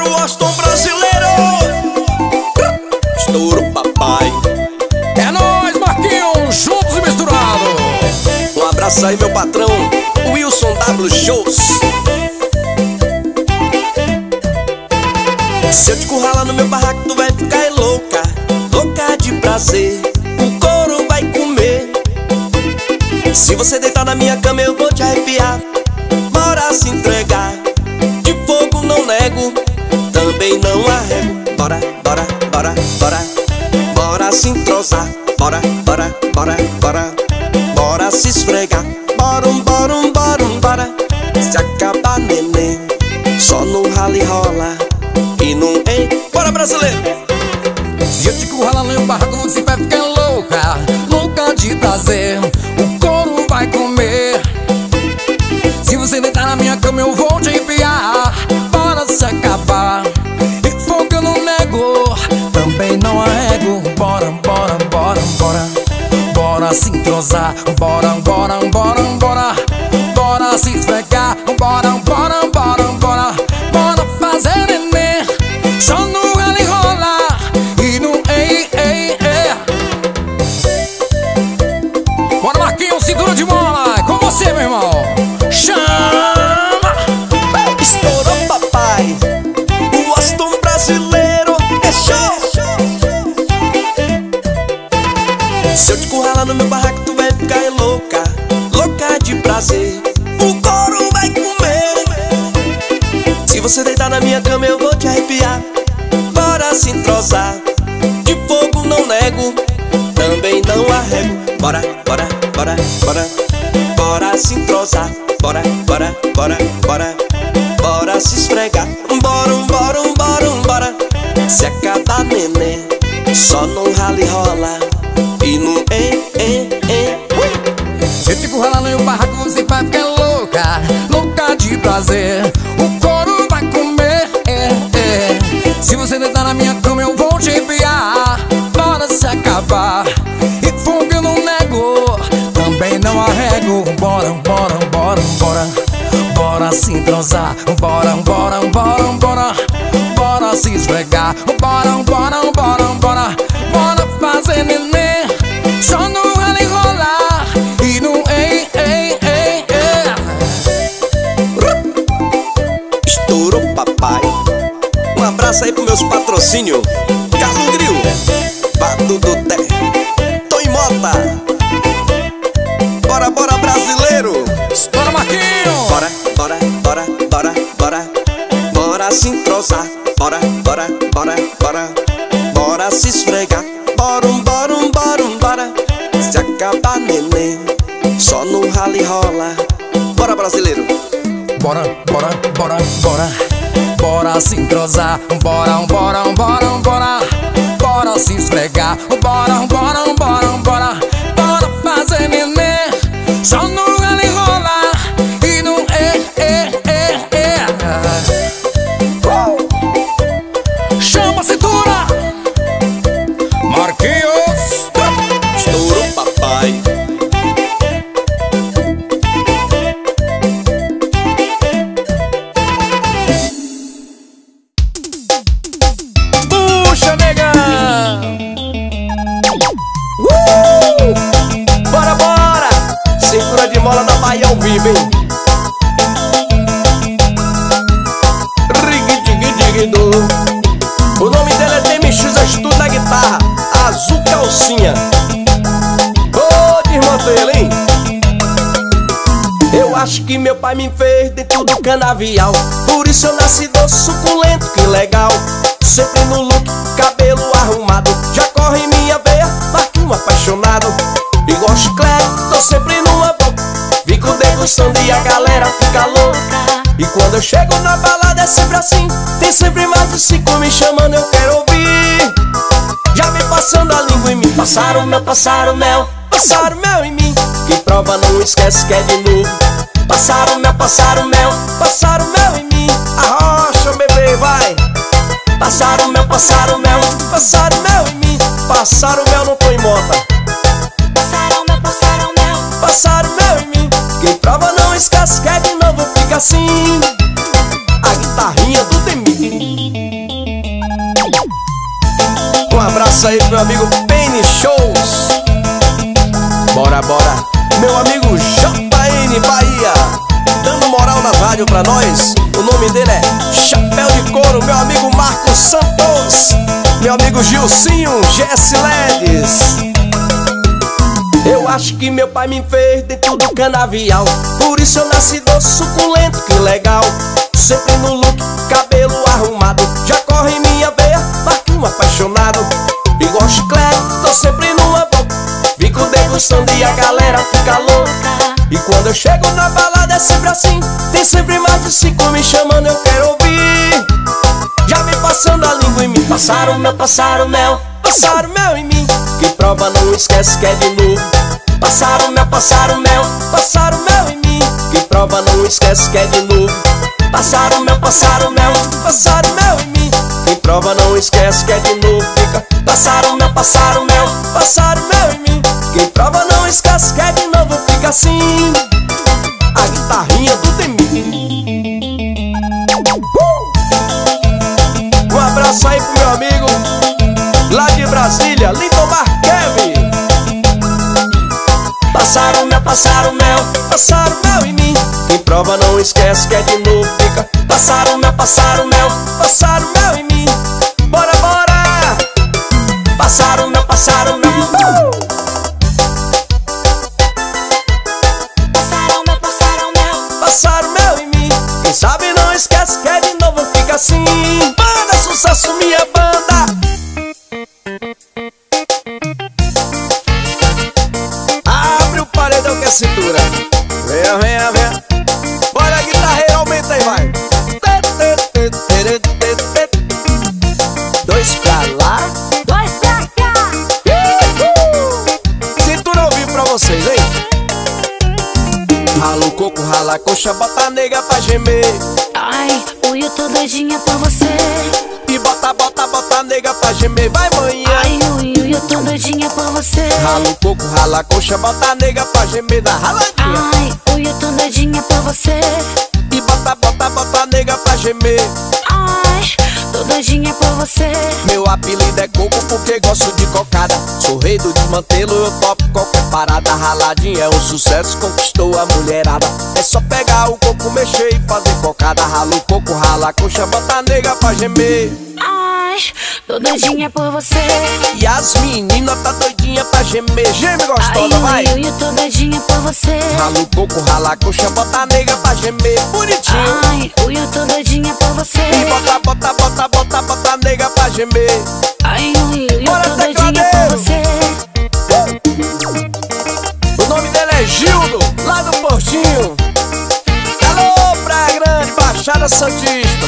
para o Austin brasileiro. Estouro papai. É nóis, Marquinhos, juntos e misturados. Um abraço aí meu patrão, Wilson W. Shows Se eu te curralar no meu barraco tu vai ficar louca Louca de prazer, o couro vai comer. Se você deitar na minha cama eu vou te arrepiar. Bora se entregar, Bora, bora, bora, bora. Bora se entrosar. Bora, bora, bora, bora. Bora se esfregar. Bora, um, bora, um, bora, Se acabar neném Só no rally rola. E não ei Bora brasileiro. Se eu te curralar no barraco você vai ficar Se entrosar Bora, bora, bora, bora. Bora se esfregar. Bora, bora, bora, De fogo não nego Também não arrego. Bora, bora, bora, bora Bora se entrosar. Bora, bora, bora, bora Bora se esfregar. Bora, bora, bora, bora Se acabar neném Só no rally rola E ei, ei ui. Se eu te curralar no meu barraco você vai ficar Louca Bora pai me fez dentro do canavial. Por isso eu nasci doce, suculento, que legal. Sempre no look, cabelo arrumado. Já corre minha veia, Marquinho apaixonado. Igual chiclete, tô sempre numa boca Fico degustando e a galera fica louca. E quando eu chego na balada é sempre assim. Tem sempre mais de cinco me chamando, eu quero ouvir. Já vem passando a língua em mim. Passaram mel, passaram mel, passaram mel em mim. Quem prova não esquece que é de novo Passaram meu mel, meu. Passaram mel, mel em mim. Arrocha, bebê, vai. Passaram meu mel, meu. Passaram mel, mel em mim. Passaram meu mel, não tô em mota meu passaram mel, passaram meu mel, mel em mim. Quem prova não esquece, quer é de novo, fica assim. A guitarrinha do Demi. Um abraço aí pro meu amigo Penny Shows. Bora, bora. Meu amigo JN Bahia. Dando moral na rádio pra nós. O nome dele é Chapéu de Couro. Meu amigo Marcos Santos. Meu amigo Gilcinho GS Ledes. Eu acho que meu pai me fez dentro do canavial Por isso eu nasci doce, suculento, que legal Sempre no look, cabelo arrumado Já corre minha veia, um apaixonado Igual chiclete, tô sempre Degustando e a galera fica louca. E quando eu chego na balada é sempre assim. Tem sempre mais de cinco me chamando, eu quero ouvir. Já me passando a língua em mim Passaram mel, passaram mel Passaram mel em mim. Que prova não esquece que é de novo Passaram mel, passaram mel Passaram mel em mim. Que prova não esquece que é de novo Passaram mel, passaram mel Passaram mel em mim. Quem prova não esquece que é de novo Fica Passaram mel, passaram mel Passaram mel em mim Quem prova não esquece que é de novo Fica assim. A guitarrinha do Demi uh! Um abraço aí pro meu amigo Lá de Brasília, Lindomar Kevin. Passaram mel, passaram mel, passaram mel em mim. Quem prova não esquece que é de novo Fica. Passaram mel, passaram mel, passaram mel em mim. Bora, bora! Passaram mel, passaram mel rala a coxa, bota a nega pra gemer. Ai, ui, eu tô doidinha por você. E bota, bota, bota nega pra gemer. Vai, manhã Ai, ui, ui, eu tô doidinha por você. Rala o coco, rala a coxa, bota nega pra gemer na raladinha. Ai, ui, eu tô doidinha por você doidinha por você. Meu apelido é coco porque gosto de cocada. Sou rei do desmantelo, eu topo qualquer parada. Raladinha é um sucesso, conquistou a mulherada. É só pegar o coco, mexer e fazer cocada. Rala o coco, rala a coxa, bota nega pra gemer. Ai, tô doidinha por você. E as meninas tá doidinha pra gemer. Geme gostosa, vai! Ai, ui, eu tô doidinha por você. Rala o coco, rala a coxa, bota nega pra gemer. Bonitinho. Ai, eu tô doidinha por você. E bota, bota, gemer Ai, ui, eu Bora, tô doidinha por você. O nome dele é Gildo, lá do Portinho. Alô, Praia Grande, Baixada Santista.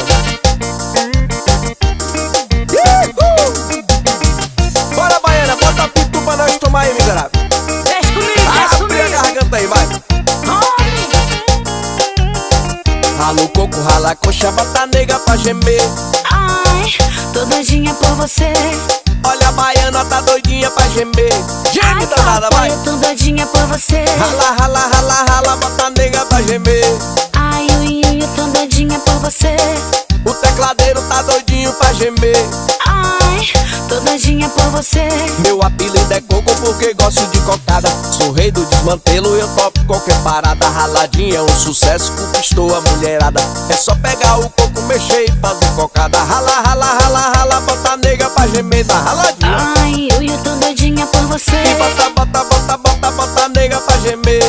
Bora, Baiana, bota a pitu pra nós tomar aí, miserável. Deixa comigo, deixa Abre a garganta aí, vai. Rala o coco, rala a coxa, bota a nega pra gemer você. Olha a baiana, tá doidinha pra gemer. Geme danada, vai. eu tô doidinha por você. Rala, rala, rala, rala, bota nega pra gemer. Ai, ui, ui, eu tô doidinha por você. O tecladeiro tá doidinho pra gemer. Ai, tô doidinha por você. Meu apelido é Coco porque gosto de cocada. Sou rei do desmantelo, eu topo qualquer parada. Raladinha é um sucesso, conquistou a mulherada. É só pegar o coco, mexer e fazer cocada. Rala, rala, rala, rala, bota a nega pra gemer na raladinha. Ai, ui, eu tô doidinha por você. E bota, bota, bota, bota, bota nega pra gemer.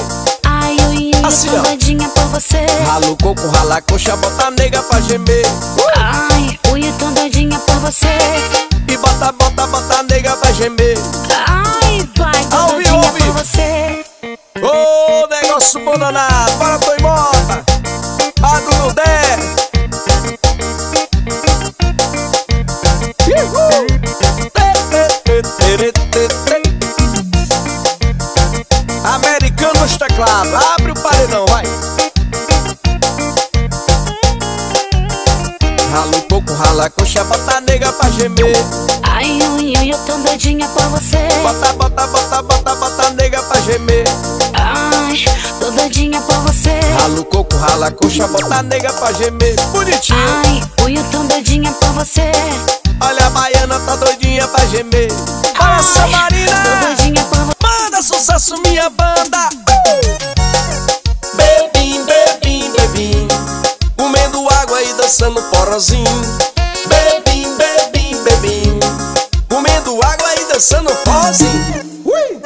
Ai, ui, eu Assim, tô doidinha por você. Rala o coco, rala a coxa, bota nega pra gemer. Ai, ui, eu tô doidinha por você. E bota, bota, bota nega pra gemer. Ai, pai, tô doidinha por você. Ô, negócio bom danado, bora pra Ai, ui, ui, eu tô doidinha por você Bota, bota, bota, bota, bota nega pra gemer Ai, tô doidinha por você Rala o coco, rala a coxa, bota nega pra gemer Bonitinho Ai, ui, eu tô doidinha por você Olha a baiana, tá doidinha pra gemer Massa Marina. Tô doidinha por você. Manda sucesso, minha banda. Bebim, bebim, bebim. Comendo água e dançando forrozinho. Bebim, dançando forrozinho. Ui.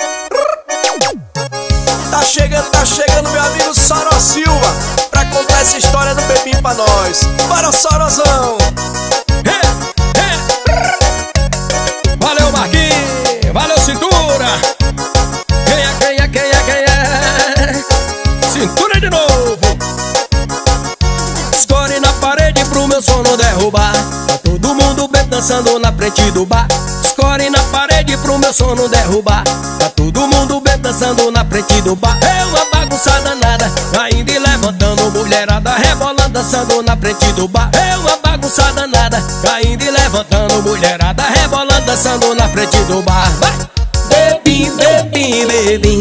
Tá chegando, tá chegando meu amigo Soró Silva Pra contar essa história do Bebim pra nós Bora Sorozão. Valeu, Marquinhos! Valeu, cintura! Quem é, quem é, é, é? Cintura de novo! Escore na parede pro meu sono derrubar Tá todo mundo bem dançando na frente do bar meu sono derrubar Tá todo mundo bem dançando na frente do bar. É uma bagunça danada Ainda e levantando mulherada Rebolando dançando na frente do bar. É uma bagunça danada Caindo e levantando mulherada Rebolando dançando na frente do bar. Vai! Bebim, bebim, bebim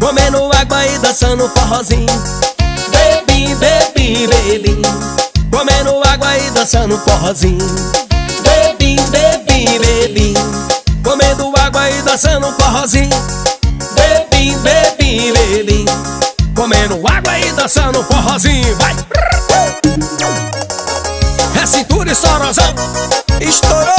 Comendo água e dançando forrozinho. Bebim, bebim, bebim Comendo água e dançando forrozinho. Bebim, bebim, bebim dançando forrozinho Bebim, bebim, bebim Comendo água e dançando forrozinho Vai! É cintura e sorozão. Estourou,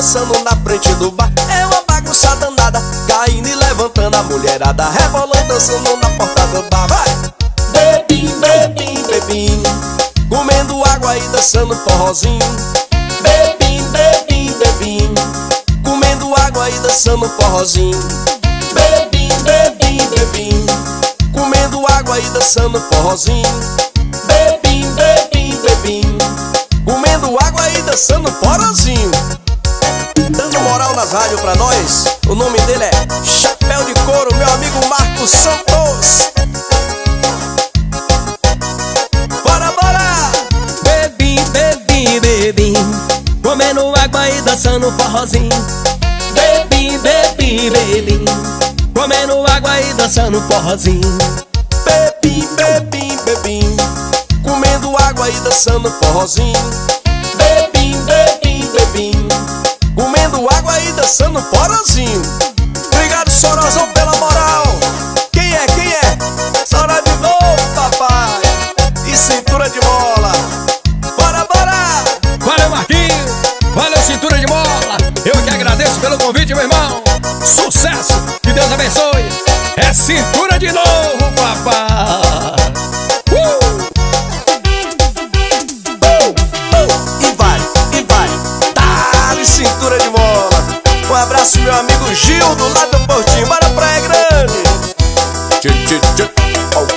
dançando na frente do bar. É uma bagunça danada Caindo e levantando a mulherada. Rebolando dançando na porta do bar. Vai! Bebim, bebim, bebim. Comendo água e dançando forrozinho. Bebim, bebim, bebim. Comendo água e dançando forrozinho. Bebim, bebim, bebim. Comendo água e dançando forrozinho. Bebim, bebim, bebim. Comendo água e dançando dançando forrozinho Bebim, bebim, bebim. Comendo água e dançando forrozinho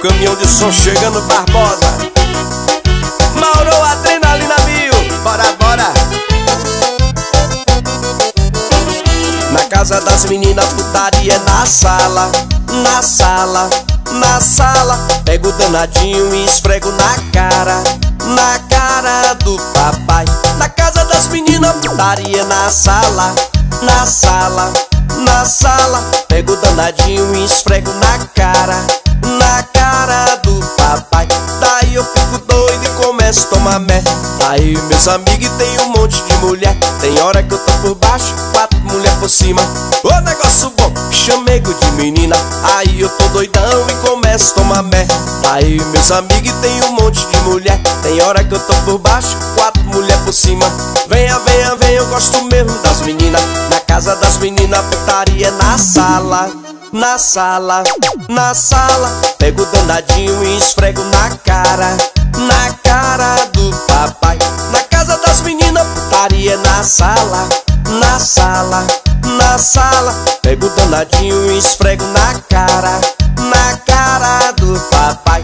caminhão de som chegando, Barbosa. Mauro, adrenalina mil. Bora, bora. Na casa das meninas, putaria na sala. Na sala, na sala. Pego o danadinho e esfrego na cara. Na cara do papai. Na casa das meninas, putaria na sala. Na sala, na sala. Pego o danadinho e esfrego na cara. Na cara do papai. Daí eu fico doido e começo a tomar mé. Aí meus amigos tem um monte de mulher. Tem hora que eu tô por baixo, quatro mulher por cima. Ô negócio bom, chamego de menina. Aí eu tô doidão e começo a tomar mé. Aí meus amigos tem um monte de mulher. Tem hora que eu tô por baixo, quatro mulher por cima. Venha, venha, venha, eu gosto mesmo das meninas. Na casa das meninas, putaria é na sala na sala, na sala. Pego danadinho e esfrego na cara Na cara do papai. Na casa das meninas, putaria na sala Na sala, na sala. Pego danadinho e esfrego na cara Na cara do papai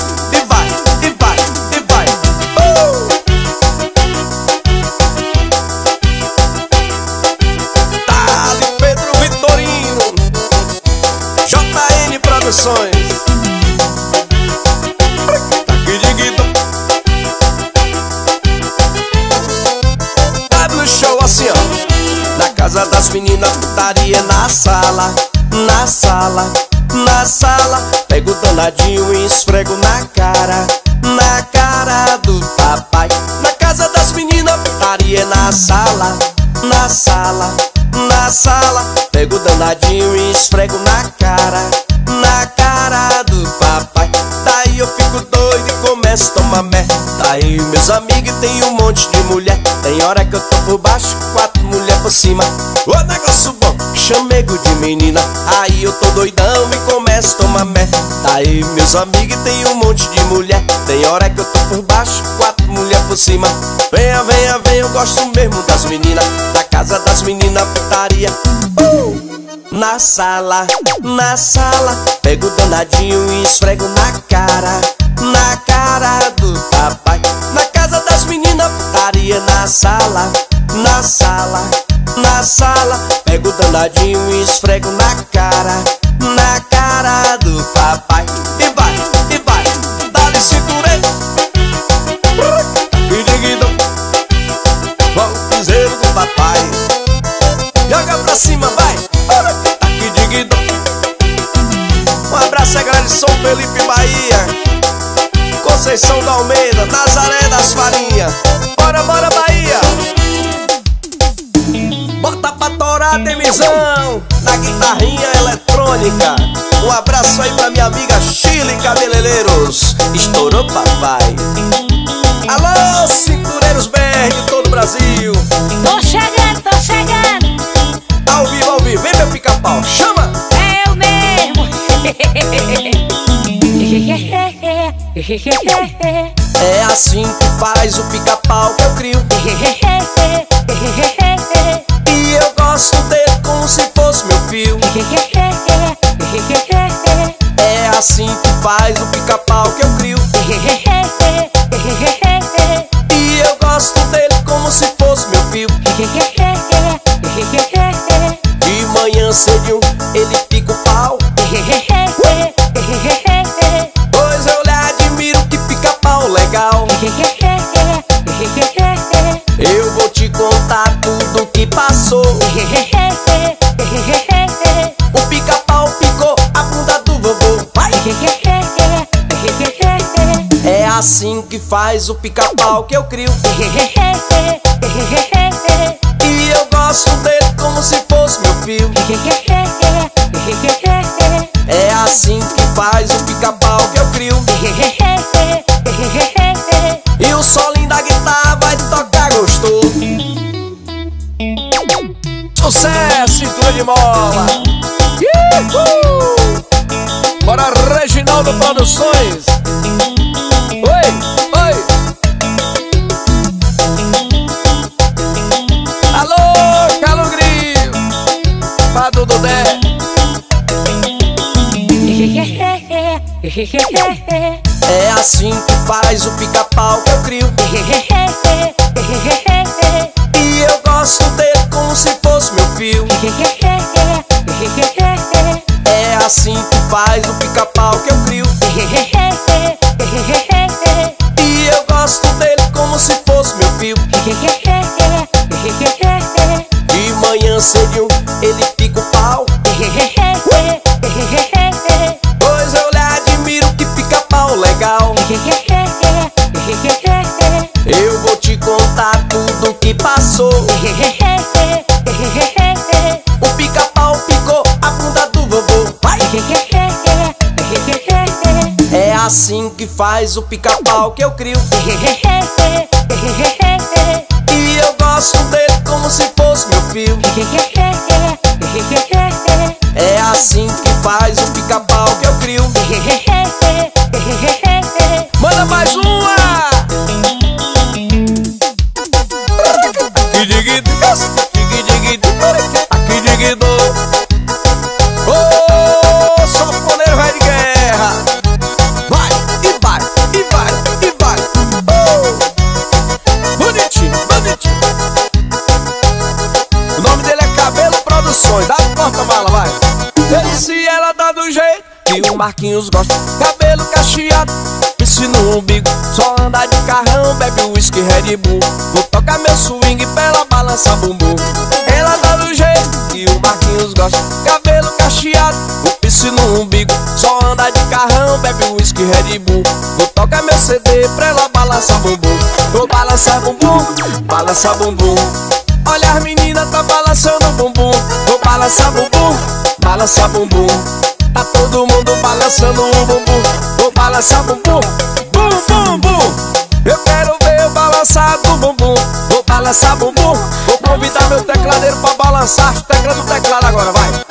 das meninas, putaria na sala, na sala, na sala. Pego o danadinho e esfrego na cara, na cara do papai. Na casa das meninas, putaria na sala, na sala, na sala. Pego o danadinho e esfrego na cara, na cara do papai. Daí eu fico doido e começo a tomar merda. Daí meus amigos tem um monte de mulher. Tem hora que eu tô por baixo, quatro mulher por cima. Ô negócio bom, chamego de menina. Aí eu tô doidão e começo a tomar merda. Daí meus amigos tem um monte de mulher. Tem hora que eu tô por baixo, quatro mulher por cima. Venha, venha, venha, eu gosto mesmo das meninas. Da casa das meninas, putaria. Uh! Na sala, na sala, pego o danadinho e esfrego na cara, na cara do papai. Na casa das meninas, putaria na sala, na sala, na sala, pego o danadinho e esfrego na cara, na cara do papai. Conceição da Almeida, Nazaré das Farinhas Bora, bora, Bahia! Bota pra torar, temizão Na guitarrinha eletrônica. Um abraço aí pra minha amiga Chile Cabeleireiros. Estourou, papai. Alô, cintureiros BR de todo o Brasil. Tô chegando, É assim que faz o pica-pau que eu crio. E eu gosto dele como se fosse meu fio. É assim que faz o pica-pau que eu crio o pica-pau que eu crio. E eu gosto dele como se fosse meu fio É assim que faz o pica-pau que eu crio. E o solinho da guitarra faz o pica-pau assim que faz o pica-pau que eu crio. E eu gosto dele como se fosse meu fio. É assim que faz o pica-pau que eu crio. Manda mais uma! Marquinhos gosta. Cabelo cacheado, pisse no umbigo. Só anda de carrão, bebe whisky Red Bull. Vou tocar meu swing pra ela balançar bumbum. Ela dá do jeito que o Marquinhos gosta. Cabelo cacheado, pisse no umbigo. Só anda de carrão, bebe whisky Red Bull. Vou tocar meu CD pra ela balançar bumbum. Vou balançar bumbum, balançar bumbum. Olha as meninas tá balançando bumbum. Vou balançar bumbum, balançar bumbum. Tá todo mundo balançando o bumbum. Vou balançar bumbum, bum bum bum. Eu quero ver o balançar do bumbum. Vou balançar bumbum. Vou convidar meu tecladeiro pra balançar. Teclas do teclado agora, vai.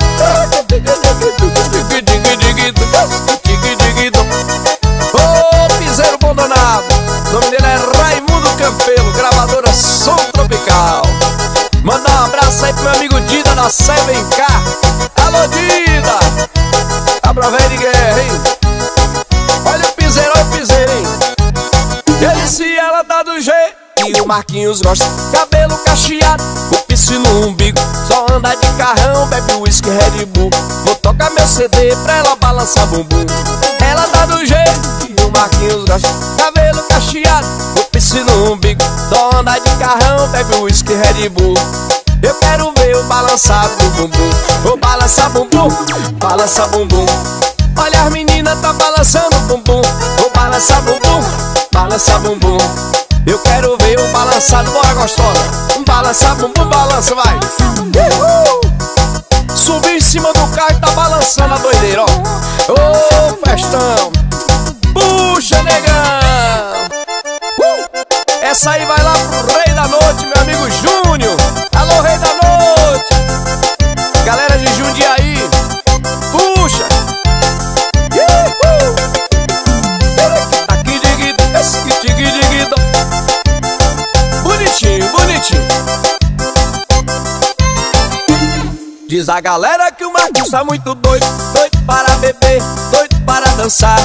Ô piseiro bom danado O nome dele é Raimundo Campelo Gravadora Som Tropical. Manda um abraço aí pro meu amigo Dida da Seven K Alô Dida Cabra velho de guerra, hein Olha o piseiro, olha o piseiro, hein Ele se ela tá do jeito e o Marquinhos gosta. Cabelo cacheado, piso no umbigo. Só anda de carrão, bebe whisky Red Bull. Vou tocar meu CD pra ela balançar bumbum. Ela tá do jeito e o Marquinhos gosta. Cabelo cacheado, piso no umbigo. Só anda de carrão, bebe whisky Red Bull eu quero ver o balançar do bumbum Vou balançar bumbum, balança bumbum Olha as meninas tá balançando bumbum Vou balançar bumbum, balança bumbum Eu quero ver o balançado, bora gostosa Balança bumbum, balança, vai. Uhul! Subi em cima do carro e tá balançando a doideira, ó. Ô oh, festão! Puxa, negão! Essa aí vai lá pro rei da noite, meu amigo Júnior Jundiaí. Puxa. Aqui diguido, esse diguido Bonitinho, bonitinho. Diz a galera que o Marquinhos tá muito doido Doido para beber, doido para dançar.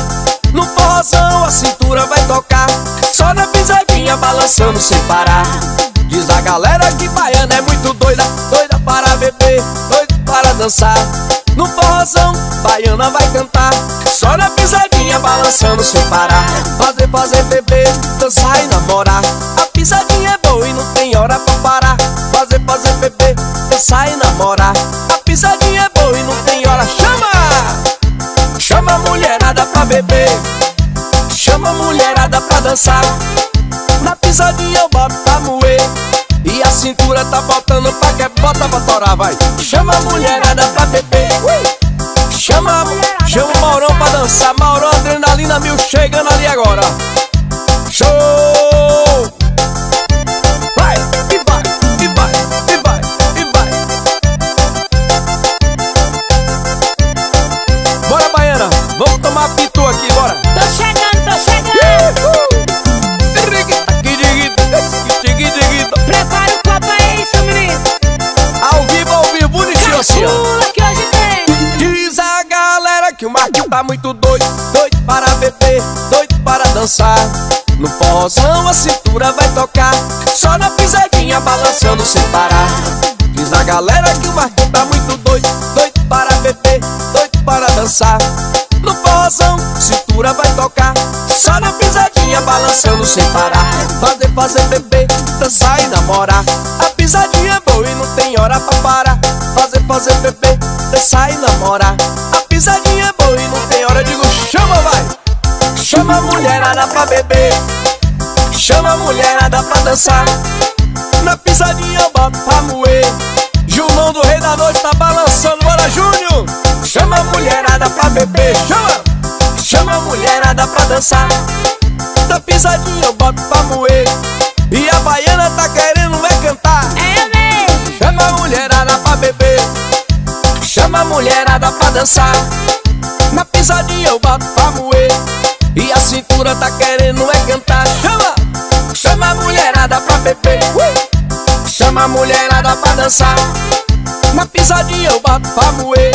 No forrozão a cintura vai tocar Só na pisadinha balançando sem parar. Diz a galera que baiana é muito doida Doida dançar. No forrozão, baiana vai cantar. Só na pisadinha balançando sem parar. Fazer, fazer, beber, dançar e namorar. A pisadinha é boa e não tem hora pra parar. Fazer, fazer, beber, dançar e namorar. A pisadinha é boa e não tem hora. Chama! Chama a mulherada pra beber. Chama a mulherada pra dançar. Na pisadinha cintura tá botando pra que bota pra torar, vai. Chama a mulherada pra beber. Chama, chama o Maurão pra dançar. Maurão, adrenalina mil chegando ali agora. Show! A cintura vai tocar. Só na pisadinha balançando sem parar. Diz a galera que o Marquinhos tá muito doido Doido para beber, doido para dançar. No forrozão, cintura vai tocar. Só na pisadinha balançando sem parar. Fazer, fazer, beber, dançar e namorar. A pisadinha é boa e não tem hora pra parar. Fazer, fazer, beber, dançar e namorar. A pisadinha é boa e não tem hora, digo chama, vai. Chama a mulherada pra beber Chama a mulherada pra dançar. Na pisadinha eu boto pra moer. Junão do Rei da Noite tá balançando, bora Júnior! Chama a mulherada pra beber, chama! Chama a mulherada pra dançar. Na pisadinha eu boto pra moer. E a baiana tá querendo é cantar. É mesmo. Chama a mulherada pra beber. Chama a mulherada pra dançar. Na pisadinha eu boto pra moer. E a cintura tá querendo é Chama a mulherada pra dançar. Na pisadinha eu boto pra moer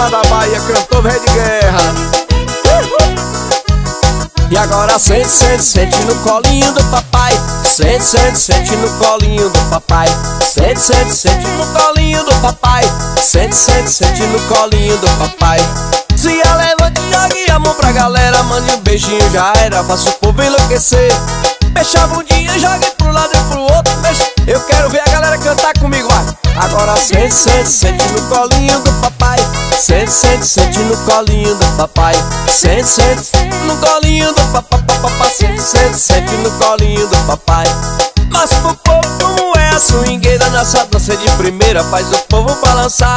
lá da Bahia, cantor velho de guerra. E agora sente, sente, sente no colinho do papai. Sente, sente, sente no colinho do papai. Sente, sente, sente no colinho do papai. Sente, sente, sente no colinho do papai. Se a levante, jogue a mão pra galera. Mande um beijinho, já era, faça o povo enlouquecer. Mexa a bundinha, jogue pro lado e pro outro. Mexa. Eu quero ver a galera cantar comigo, vai Agora sente, sente, sente no colinho do papai. Sente, sente, sente no colinho do papai. Sente, sente, no colinho do papai Sente, sente, sente no colinho do papai. Mas pro povo é a swingueira Nessa dança de primeira faz o povo balançar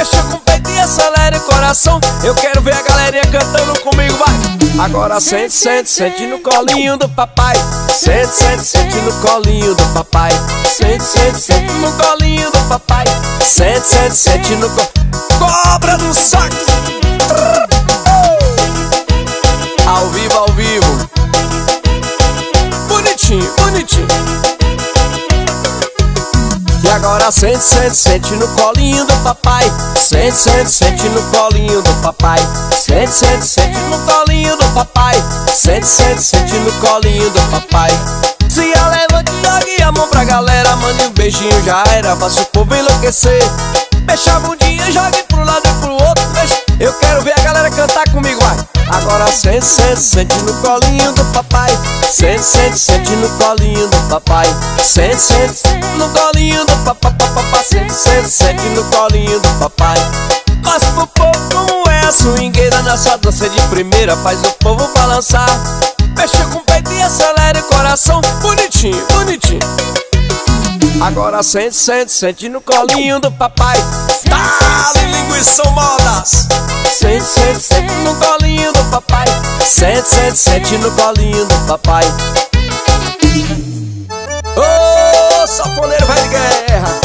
Mexa com o peito e acelera o coração. Eu quero ver a galerinha cantando comigo, vai. Agora sente, sente, sente no colinho do papai. Sente, sente, sente no colinho do papai. Sente, sente, sente no colinho do papai. Sente, sente, sente no co... Cobra do sax Ao vivo, ao vivo. Bonitinho, bonitinho agora sente, sente, sente no colinho do papai. Sente, sente, sente no colinho do papai. Sente, sente, sente no colinho do papai. Sente, sente, sente no colinho do papai. Se a levante, jogue a mão pra galera Mande um beijinho, já era, faça o povo enlouquecer. Mexa a bundinha, jogue pro lado e pro outro mexa. Eu quero ver a galera cantar comigo, vai. Agora sente, sente, sente no colinho do papai. Sente, sente, sente no colinho do papai. Sente, sente, no colinho do papai Sente, sente, sente no colinho do papai. Mas pro povo como é a swingueira Nessa dança de primeira faz o povo balançar. Mexe com o peito e acelera o coração. Bonitinho, bonitinho. Agora sente, sente, sente no colinho do papai. Dale linguiça modas Sente, sente, no colinho do papai. Sente, sente, sente no colinho do papai. Ô, oh, safoneiro vai de guerra.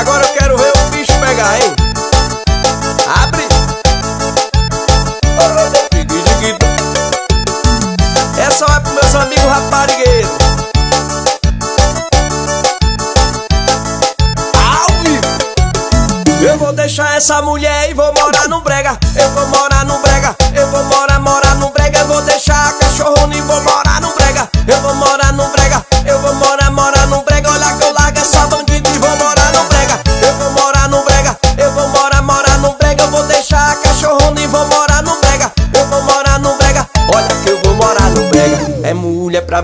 Agora eu quero ver o bicho pegar, hein? Abre. Essa vai pros meus amigos raparigueiros Eu vou deixar essa mulher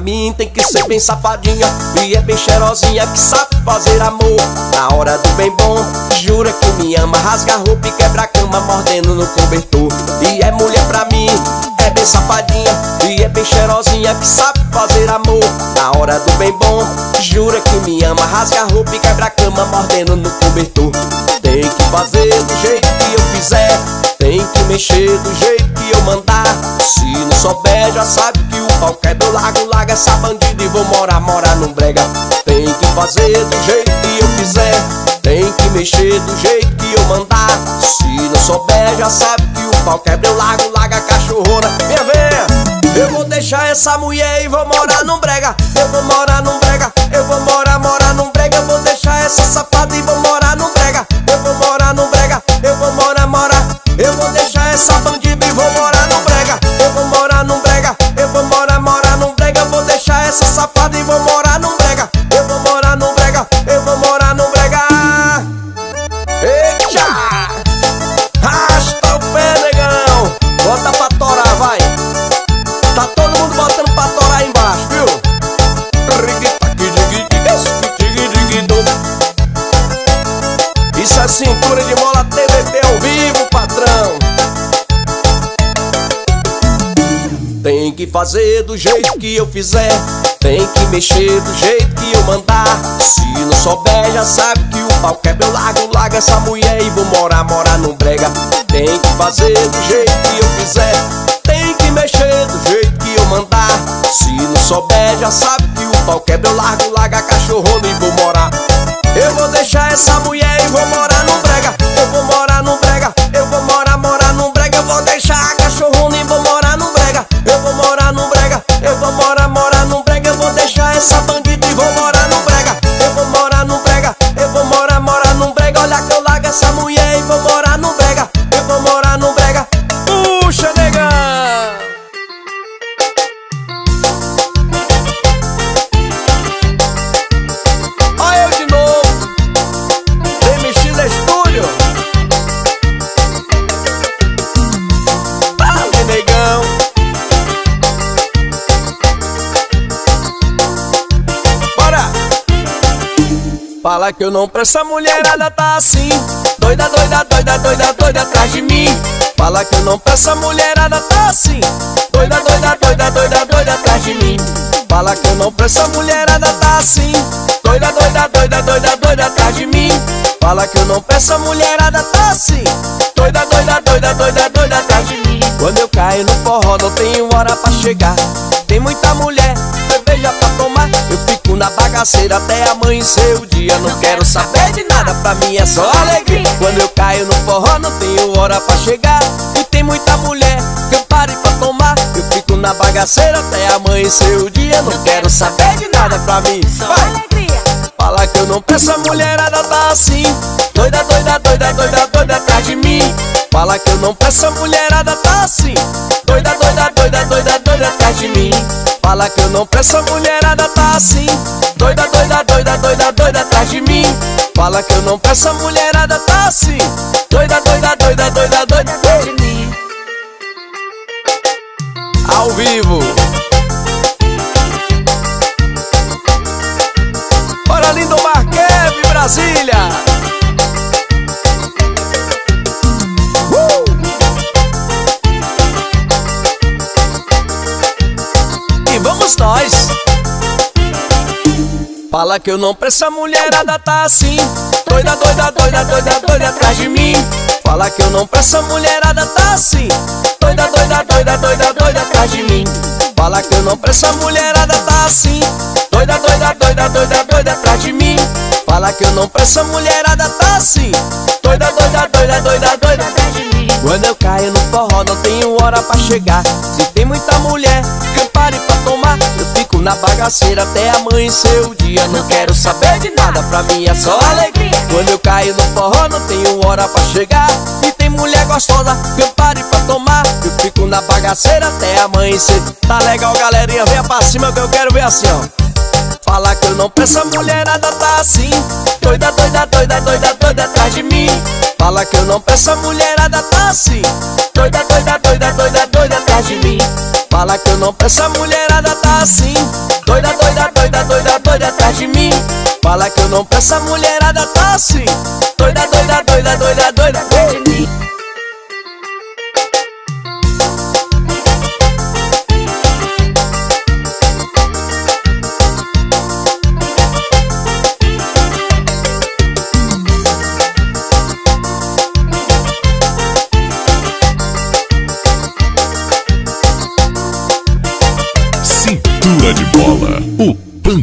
mim, tem que ser bem safadinha. E é bem cheirosinha que sabe fazer amor. Na hora do bem bom Jura que me ama, rasga a roupa e quebra a cama Mordendo no cobertor. E é mulher pra mim, é bem safadinha. E é bem cheirosinha que sabe fazer amor. Na hora do bem bom Jura que me ama, rasga a roupa e quebra a cama Mordendo no cobertor. Tem que fazer do jeito que eu fizer. Tem que mexer do jeito que eu mandar Se não souber já sabe que o pau quebra. Eu largo, essa bandida e vou morar, morar num brega. Tem que fazer do jeito que eu quiser. Tem que mexer do jeito que eu mandar. Se não souber já sabe que o pau quebra. Eu largo, largo a cachorrona. Minha venha. Eu vou deixar essa mulher e vou morar num brega. Eu vou morar num brega. Eu vou morar, morar num brega. Eu vou deixar essa safada e vou morar Tem que fazer do jeito que eu fizer. Tem que mexer do jeito que eu mandar. Se não souber já sabe que o pau quebra. Eu largo, largo essa mulher e vou morar, morar num brega. Tem que fazer do jeito que eu fizer. Tem que mexer do jeito que eu mandar. Se não souber já sabe que o pau quebra. Eu largo, largo a e vou morar. Eu vou deixar essa mulher e vou morar num Fala que eu não presto, a mulherada tá assim. Doida, doida, doida, doida, doida atrás de mim. Fala que eu não presto, a mulherada tá assim. Doida, doida, doida, doida, doida atrás de mim. Fala que eu não presto, a mulherada tá assim. Doida, doida, doida, doida, doida atrás de mim. Fala que eu não peço, a mulherada tá assim. Doida, doida, doida, doida, doida atrás de mim. Quando eu caio no forró não tenho hora pra chegar. Tem muita mulher, pra Na bagaceira até amanhecer o dia. Não quero saber de nada, pra mim é só alegria. Quando eu caio no forró não tenho hora pra chegar. E tem muita mulher que eu pare pra tomar. Eu fico na bagaceira até amanhecer o dia. Não quero saber de nada, pra mim Vai! Fala que eu não peço, a mulherada tá assim. Doida, doida, doida, doida, doida atrás de mim. Fala que eu não peço, a mulherada tá assim. Doida, doida, doida, doida, doida atrás de mim Fala que eu não peço, a mulherada tá assim. Doida, doida, doida, doida, doida atrás de mim. Fala que eu não peço, a mulherada tá assim. Doida, doida, doida, doida, doida atrás de mim que eu não preço, a mulherada tá assim. Doida, doida, doida, doida, doida atrás de mim. Fala que eu não preço, a mulherada tá assim. Doida, doida, doida, doida, doida atrás de mim. Fala que eu não preço, a mulherada tá assim. Doida, doida, doida, doida, doida atrás de mim Fala que eu não presto, a mulherada tá assim Doida, doida, doida, doida, doida atrás de mim Quando eu caio no forró não tenho hora pra chegar Se tem muita mulher que na bagaceira até amanhecer o dia. Não quero saber de nada, pra mim é só alegria. Quando eu caio no forró não tenho hora pra chegar. E tem mulher gostosa que eu pare pra tomar. Eu fico na bagaceira até amanhecer. Tá legal galerinha, venha pra cima que eu quero ver assim ó. Fala que eu não peço, a mulherada tá assim. Doida, doida, doida, doida, doida atrás de mim. Fala que eu não peço, a mulherada tá assim. Doida, doida, doida, doida, doida atrás de mim. Fala que eu não peço, a mulherada tá assim. Doida, doida, doida, doida, doida atrás de mim. Fala que eu não peço, a mulherada tá assim. Doida, doida, doida, doida, doida atrás de mim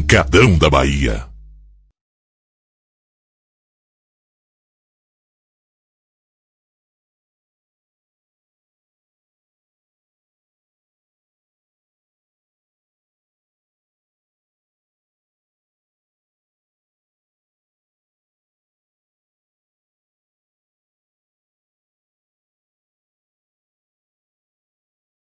pancadão da Bahia.